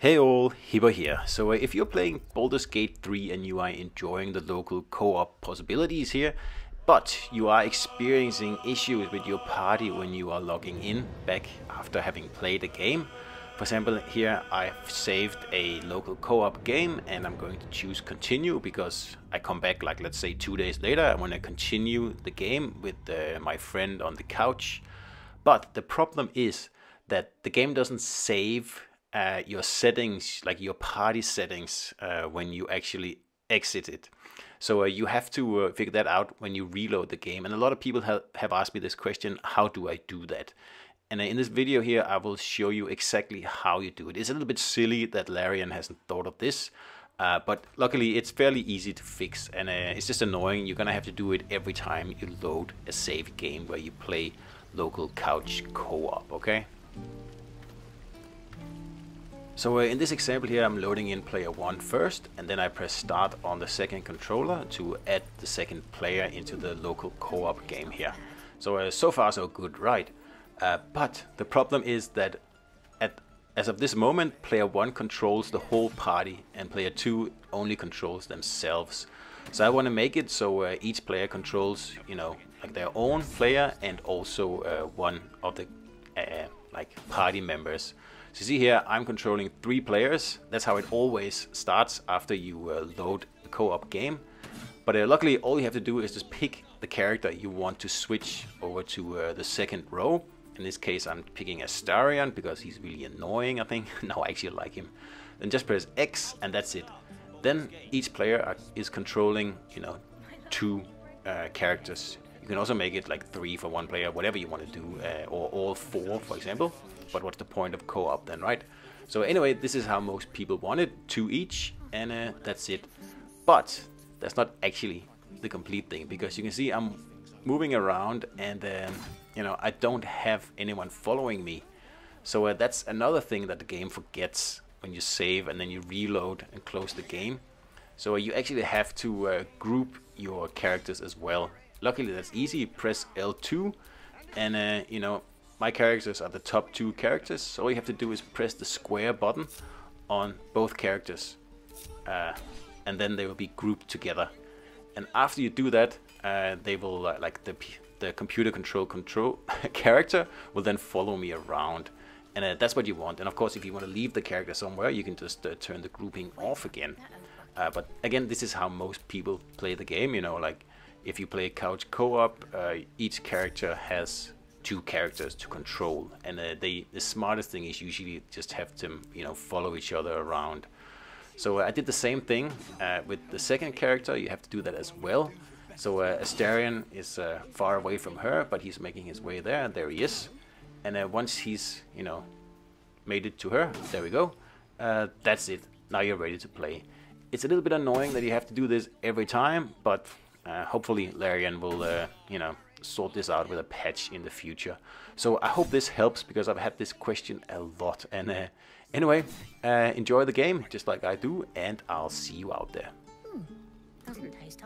Hey all, Hipper here. So uh, if you're playing Baldur's Gate 3 and you are enjoying the local co-op possibilities here, but you are experiencing issues with your party when you are logging in back after having played a game, for example here I've saved a local co-op game and I'm going to choose continue because I come back like let's say two days later I want to continue the game with uh, my friend on the couch, but the problem is that the game doesn't save uh, your settings, like your party settings, uh, when you actually exit it. So uh, you have to uh, figure that out when you reload the game. And a lot of people have, have asked me this question, how do I do that? And uh, in this video here, I will show you exactly how you do it. It's a little bit silly that Larian hasn't thought of this, uh, but luckily it's fairly easy to fix. And it's just annoying. You're gonna have to do it every time you load a save game where you play local couch co-op, okay? So uh, in this example here, I'm loading in player one first, and then I press start on the second controller to add the second player into the local co-op game here. So, uh, so far so good, right? Uh, but the problem is that at as of this moment, player 1 controls the whole party, and player 2 only controls themselves. So I want to make it so uh, each player controls, you know, like their own player and also uh, one of the uh, like party members. So you see here, I'm controlling three players. That's how it always starts after you uh, load the co-op game. But uh, luckily, all you have to do is just pick the character you want to switch over to uh, the second row. In this case, I'm picking Astarion because he's really annoying, I think. no, I actually like him. Then just press X and that's it. Then each player is controlling, you know, two uh, characters. You can also make it like three for one player, whatever you want to do, uh, or all four, for example but what's the point of co-op then, right? So anyway, this is how most people want it, two each, and uh, that's it. But that's not actually the complete thing, because you can see I'm moving around and, you know, I don't have anyone following me. So uh, that's another thing that the game forgets when you save and then you reload and close the game. So uh, you actually have to uh, group your characters as well. Luckily that's easy, press L2 and uh, you know my characters are the top two characters, so all you have to do is press the square button on both characters. Uh, and then they will be grouped together. And after you do that, uh, they will, uh, like the, the computer control control character will then follow me around. And uh, that's what you want. And of course, if you want to leave the character somewhere, you can just uh, turn the grouping off again. But again, this is how most people play the game, you know, like if you play couch co-op, each character has two characters to control. And uh, they the smartest thing is usually just have them you know follow each other around. So uh, I did the same thing uh, with the second character. You have to do that as well. So uh, Astarion is uh, far away from her but he's making his way there. And there he is. And uh, once he's you know made it to her there we go. Uh, that's it. Now you're ready to play. It's a little bit annoying that you have to do this every time but hopefully Larian will you know sort this out with a patch in the future. So I hope this helps because I've had this question a lot. And uh, anyway, uh, enjoy the game just like I do, and I'll see you out there. Hmm. Doesn't taste.